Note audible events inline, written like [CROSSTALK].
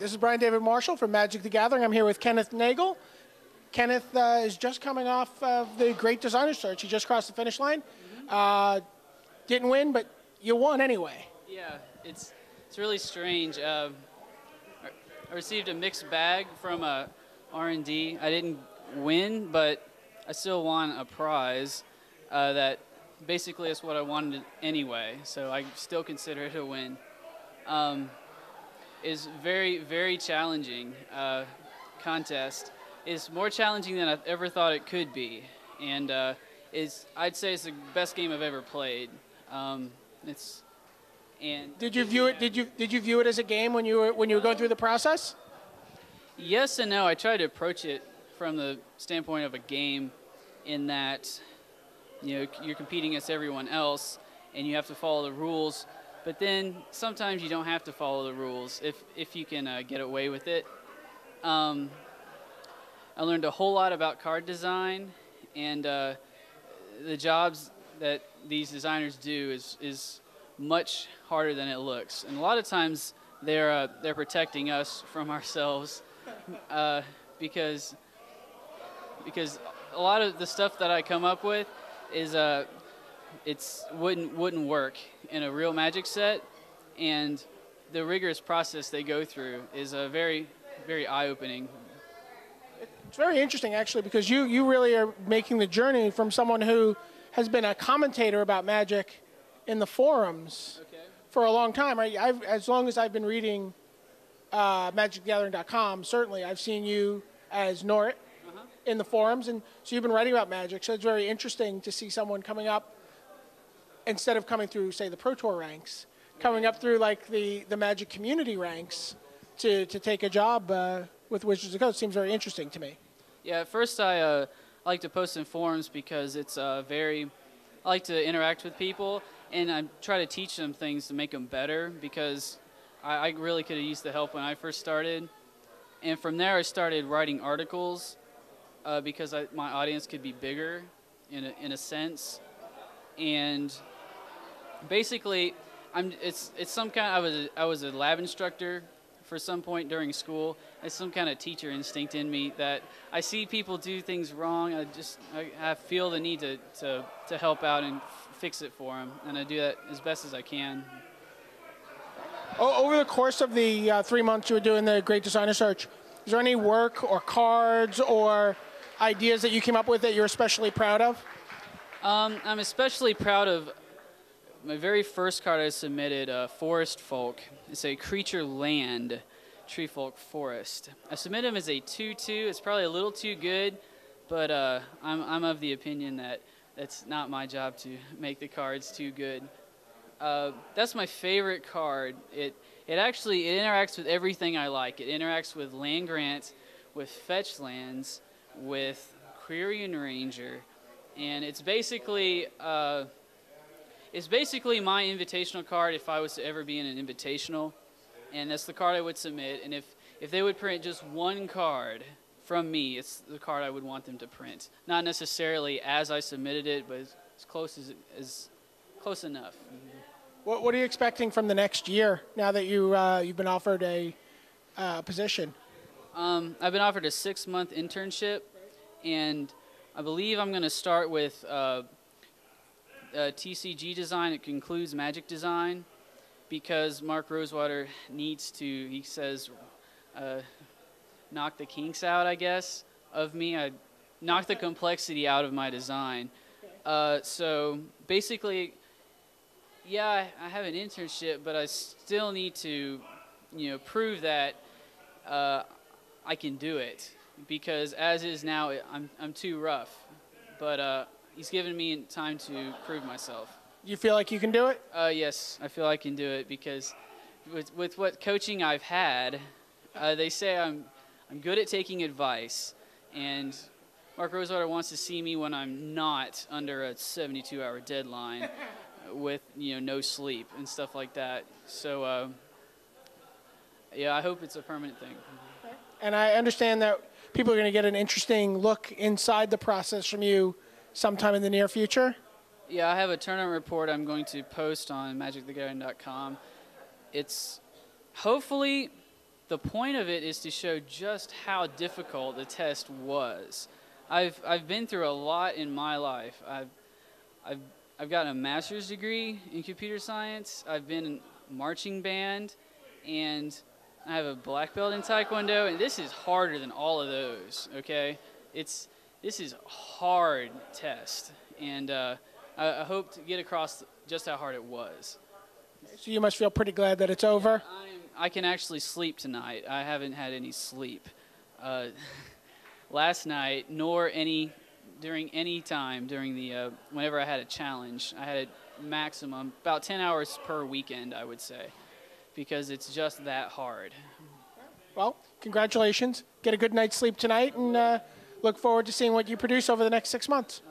This is Brian David Marshall from Magic the Gathering. I'm here with Kenneth Nagle. Kenneth uh, is just coming off of the Great Designer Search. He just crossed the finish line. Uh, didn't win, but you won anyway. Yeah, it's it's really strange. Uh, I received a mixed bag from uh, R&D. I didn't win, but I still won a prize uh, that basically is what I wanted anyway. So I still consider it a win. Um, is very, very challenging uh, contest. It's more challenging than I ever thought it could be, and uh, is I'd say it's the best game I've ever played. Um, it's and Did you view it? Did you did you view it as a game when you were when you were going through the process? yes and no. I tried to approach it from the standpoint of a game, in that you know you're competing against everyone else, and you have to follow the rules. But then sometimes you don't have to follow the rules if if you can uh, get away with it. Um, I learned a whole lot about card design, and uh, the jobs that these designers do is is much harder than it looks. And a lot of times they're uh, they're protecting us from [LAUGHS] ourselves uh, because because a lot of the stuff that I come up with is uh, it's wouldn't wouldn't work in a real magic set, and the rigorous process they go through is a very very eye opening. It's very interesting actually because you you really are making the journey from someone who has been a commentator about magic in the forums Okay. for a long time. Right? I've, as long as I've been reading uh, MagicGathering.com, certainly I've seen you as Norit in the forums, and so you've been writing about Magic. So it's very interesting to see someone coming up instead of coming through, say, the Pro Tour ranks, coming up through like the the Magic community ranks to to take a job uh, with Wizards of the Coast. Seems very interesting to me. Yeah, at first I uh, like to post in forums because it's uh, very. I like to interact with people, and I try to teach them things to make them better because I, I really could have used the help when I first started. And from there, I started writing articles uh, because I, my audience could be bigger, in a, in a sense. And basically, I'm it's it's some kind. I was a, I was a lab instructor for some point during school. It's some kind of teacher instinct in me that I see people do things wrong. I just I, I feel the need to, to to help out and fix it for them, and I do that as best as I can. Over the course of the uh, three months you were doing the Great Designer Search, is there any work or cards or ideas that you came up with that you're especially proud of? Um, I'm especially proud of my very first card I submitted, uh, Forest Folk. It's a creature land, Tree Folk Forest. I submitted him as a 2 2. It's probably a little too good, but uh, I'm, I'm of the opinion that that's not my job to make the cards too good. Uh, that's my favorite card. It, it actually it interacts with everything I like. It interacts with land grants, with fetch lands, with Quirion Ranger, and it's basically uh, it's basically my invitational card if I was to ever be in an invitational, and that's the card I would submit. And if if they would print just one card from me, it's the card I would want them to print. Not necessarily as I submitted it, but as, as close as as close enough. What, what are you expecting from the next year now that you uh, you've been offered a uh, position? Um, I've been offered a six month internship, and I believe I'm going to start with uh, uh, TCG design. It concludes magic design because Mark Rosewater needs to, he says, uh, knock the kinks out, I guess, of me. I knock the complexity out of my design. Uh, so basically, yeah, I, have an internship, but I still need to, you know, prove that uh, I can do it because as is now, I'm I'm too rough. But uh, he's given me time to prove myself. You feel like you can do it? Uh, yes, I feel I can do it because with with what coaching I've had, uh, they say I'm I'm good at taking advice, and Mark Rosewater wants to see me when I'm not under a 72-hour deadline [LAUGHS] with you know no sleep and stuff like that. So uh, yeah, I hope it's a permanent thing. And I understand that people are going to get an interesting look inside the process from you sometime in the near future. Yeah, I have a tournament report I'm going to post on magicthegathering.com. It's hopefully the point of it is to show just how difficult the test was. I've I've been through a lot in my life. I've I've I've gotten a master's degree in computer science. I've been in marching band, and I have a black belt in taekwondo. And this is harder than all of those. Okay, it's this is a hard test, and uh, I, I hope to get across just how hard it was. So you must feel pretty glad that it's over. I'm, I can actually sleep tonight. I haven't had any sleep uh, [LAUGHS] last night, nor any during any time during the uh, whenever I had a challenge. I had a maximum about 10 hours per weekend, I would say, because it's just that hard. Well, congratulations. Get a good night's sleep tonight, and uh, look forward to seeing what you produce over the next six months.